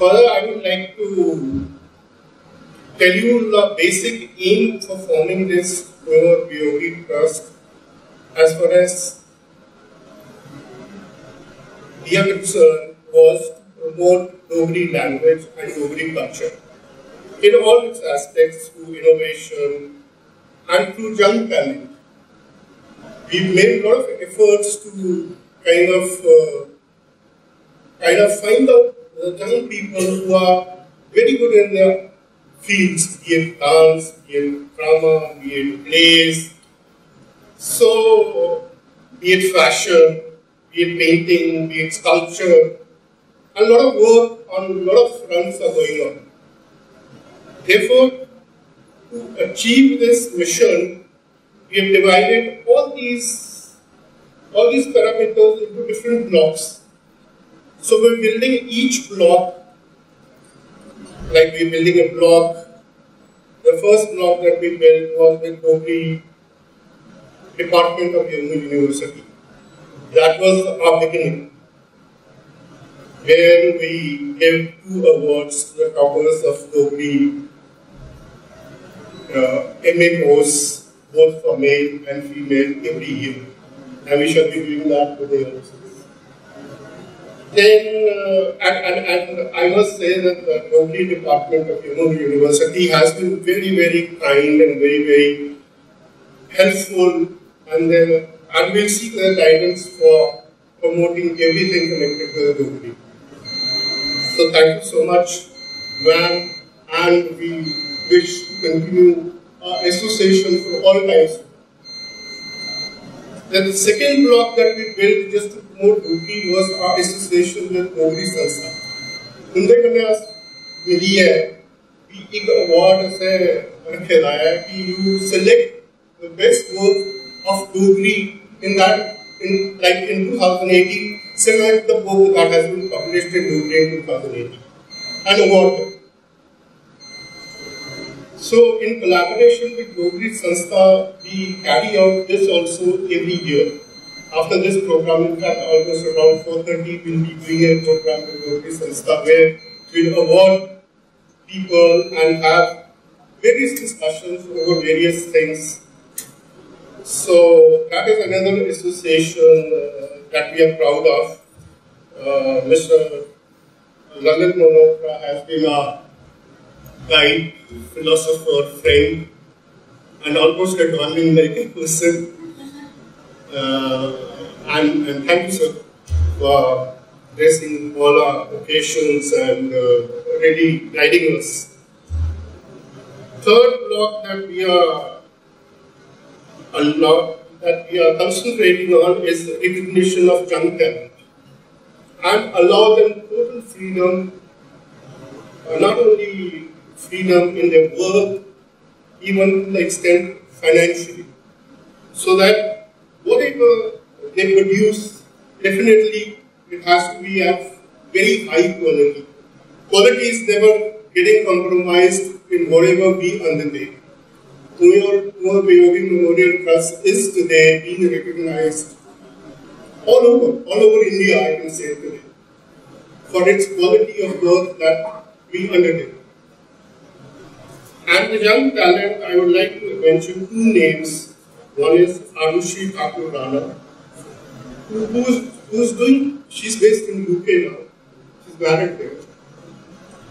Further, I would like to tell you the basic aim for forming this Kunwar Viyogi Trust as far as we are concerned was to promote Dogri language and Dogri culture in all its aspects through innovation and through young talent. We've made a lot of efforts to kind of uh, kind of find out young people who are very good in their fields, be it dance, be it drama, be it plays. So, be it fashion, be it painting, be it sculpture, a lot of work on a lot of fronts are going on. Therefore, to achieve this mission, we have divided all these all these parameters into different blocks. So we're building each block, like we're building a block. The first block that we built was with Dogri Department of University. That was our beginning, where we gave two awards to the toppers of Dogri uh, course, both for male and female, every year. And we shall be doing that today also. Then, uh, and, and, and I must say that the Dogri Department of Jammu University has been very, very kind and very, very helpful. And then, and we'll seek their guidance for promoting everything connected to the Dogri. So thank you so much, ma'am, and we wish to continue our association for all times. Then the second block that we built just to promote OP was our association with Dogri Sanstha. In the Kanyas, we have an award that you select the best work of Dogri in that, in, like in 2018, similar to the book that has been published in Dogri in 2018. An award so, in collaboration with Dogri Sanstha, we carry out this also every year. After this program, in fact, almost around 4.30, we'll be doing a program with Dogri Sanstha where we'll award people and have various discussions over various things. So, that is another association uh, that we are proud of. Uh, Mr. Lalit Malhotra has been our guide, philosopher, friend, and almost a darling like person. Uh, and, and thank you, sir, for blessing all our occasions and uh, really guiding us. Third block that we are unlocked, that we are concentrating on is recognition of young talent and allow them total freedom, uh, not only freedom in their work, even to the extent financially. So that whatever they produce, definitely it has to be of very high quality. Quality is never getting compromised in whatever we undertake. Kunwar Viyogi Memorial Trust is today being recognized all over, all over India, I can say today, for its quality of work that we undertake. And the young talent, I would like to mention two names. One is Arushi Thakur Rana, who, who's, who's doing, she's based in UK now. She's married there.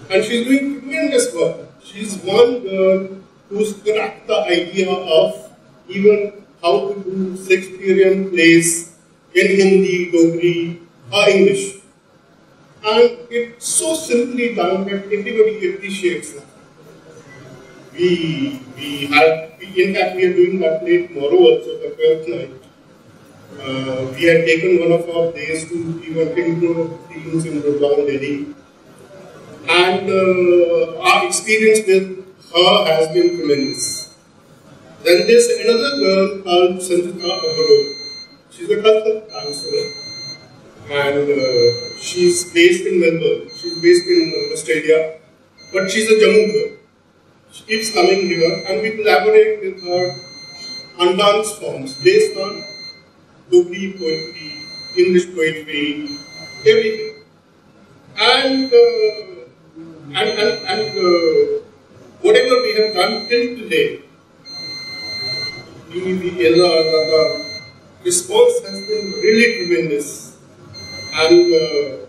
And she's doing tremendous work. She's one girl who's cracked the idea of even how to do Shakespearean plays in Hindi, Dogri, or English. And it's so simply done that everybody appreciates it we we had in fact we are doing that play tomorrow also the 12th night. Uh, we had taken one of our days to even include teams in Gurgaon, Delhi. And uh, our experience with her has been tremendous. Then there's another girl called Sanchita Agarwal. She's a Kathak dancer. And uh, she's based in Melbourne. She's based in Australia. But she's a Jammu girl. She keeps coming here and we collaborate with her dance forms based on Dogri poetry, English poetry, everything. And uh, and, and, and uh, whatever we have done till today, the response has been really tremendous. And uh,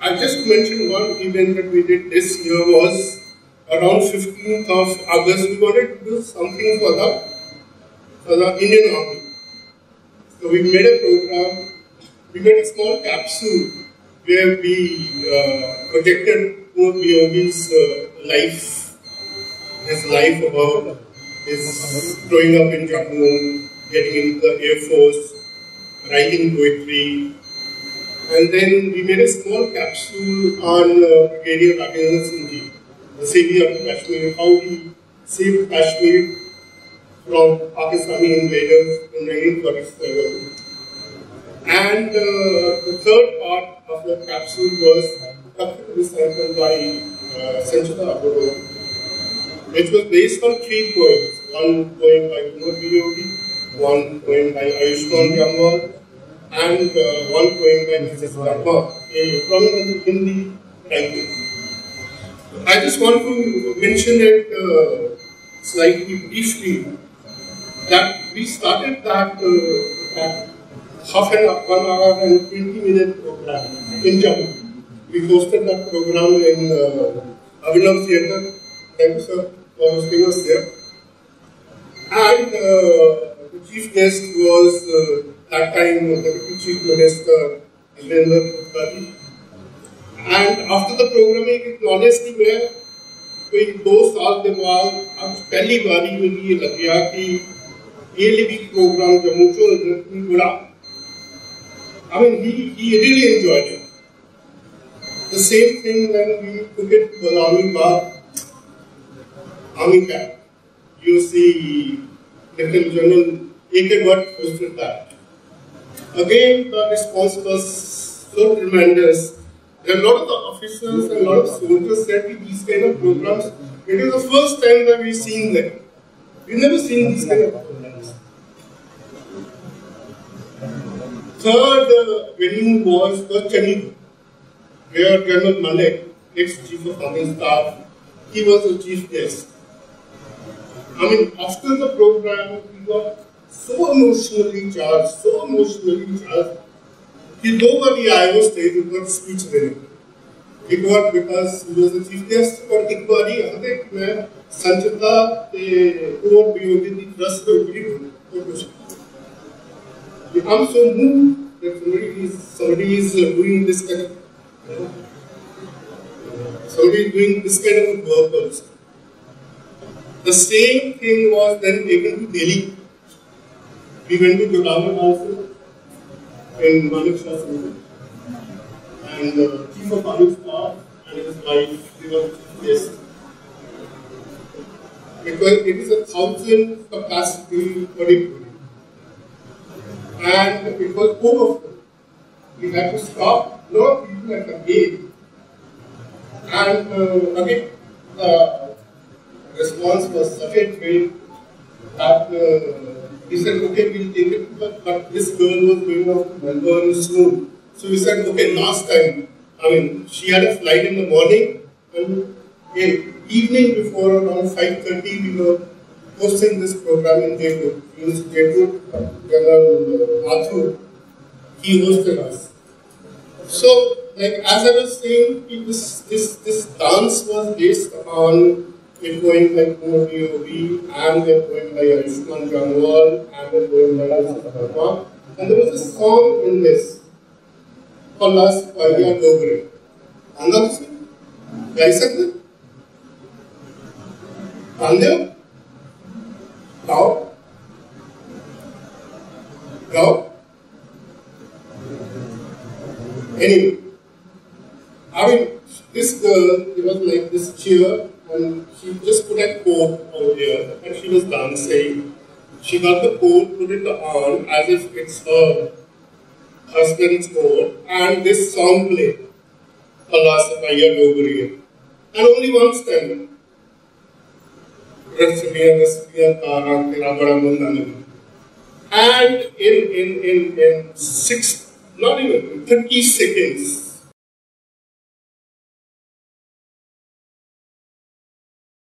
I just mentioned one event that we did this year was around 15th of August. We wanted to do something for the, for the Indian Army. So we made a program, we made a small capsule where we uh, projected Kunwar Viyogi's uh, life, his life about his growing up in Jammu, getting into the Air Force, writing poetry. And then we made a small capsule on uh, Brigadier Rajendra Singh the savior of Kashmir, how he saved Kashmir from Pakistani invaders in 1947. And uh, the third part of the capsule was recital by uh, Sanchita which was based on three poems. One poem by Kunwar Viyogi, one poem by Ayushman Jamwal, and uh, one poem by Mrs. Dharma, a prominent Hindi writer. I just want to mention it uh, slightly briefly that we started that, uh, half an hour, one hour and 20 minute program in Jammu. We hosted that program in uh, Abhinav Theatre. Thank you, sir, for hosting us there. And uh, the chief guest was uh, that time the Deputy Chief Minister, Alendra. And after the programming, एक honestly मैं कोई दो साल के बाद अब पहली बारी मुझे ये लग गया कि ये लिविंग प्रोग्राम जम्मू से जुड़ा I mean, he, he really enjoyed it. The same thing when we took it to the army bar, army camp. You see, Lieutenant General A.K. Bhatt hosted that. Again, the response was so tremendous. a lot of the officers and a lot of soldiers said that these kind of programs, it is the first time that we've seen them. We've never seen these kind of programs. Third uh, venue was the Chandigarh, where General Malik, ex-chief of army staff, he was the chief guest. I mean, after the program, we got so emotionally charged, so emotionally charged, कि दो बार आए वो stage ऊपर speech देने एक बार because he was the chief guest और एक बार ही हते मैं संचिता ते और वियोगी दी ट्रस्ट के ऊपर ही कुछ I'm so moved that somebody is, somebody is doing this kind of, somebody is doing this kind of work also. The same thing was then taken to Delhi. We went to Jodhpur also in Manekshaw and the chief of staff and his wife, they were. Because it is a thousand capacity auditorium and it was overfull. We had to stop a lot of people at the gate. And uh, again, the response was such a thrill that uh, he said, okay, we'll take it, but, but this girl was going off to Melbourne soon. So we said, okay, last time, I mean, she had a flight in the morning, and in evening before around 5.30, we were hosting this program in Jaipur. He was Jaipur uh, General uh, Mathur. He hosted us. So, like as I was saying, this this this dance was based on a going by Kunwar Viyogi, and a poem by Ayushman Jamwal, and a poem by Rajendra Verma. And there was a song in this called Las Paya Dogre. Another song? Dissect it? Pandya? Tao? Tao? Anyway, I mean, this girl, it was like this cheer and she just put a coat over here, and she was dancing. She got the coat, put it on as if it's her husband's coat, and this song played, Allah Sapaya Dogriya. And only one stanza. And in, in, in, in six, not even 30 seconds,